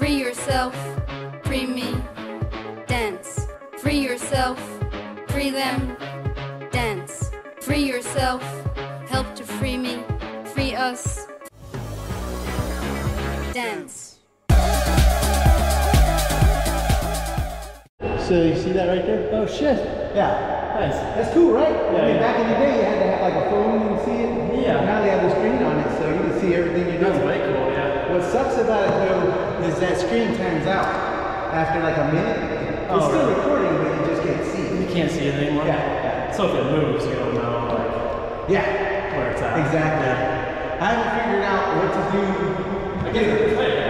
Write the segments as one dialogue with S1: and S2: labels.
S1: Free yourself, free me, dance. Free yourself, free them, dance. Free yourself, help to free me, free us, dance.
S2: So you see that right there?
S3: Oh shit.
S2: Yeah.
S3: Nice.
S2: That's cool, right?
S3: Yeah,
S2: I mean,
S3: yeah.
S2: back in the day, you had to have like a phone and see it.
S3: Yeah.
S2: Now they have the screen on it, so you can see everything you're
S3: That's
S2: doing.
S3: way cool, yeah.
S2: What sucks about it though is that screen times out after like a minute. It's
S3: Oh,
S2: still
S3: really?
S2: recording, but you just can't see it.
S3: You can't see it anymore.
S2: Yeah,
S3: So if it moves, you don't know like
S2: Yeah,
S3: where it's at.
S2: exactly. I haven't figured out what to do.
S3: I get it. Play it.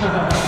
S3: Ha ha ha.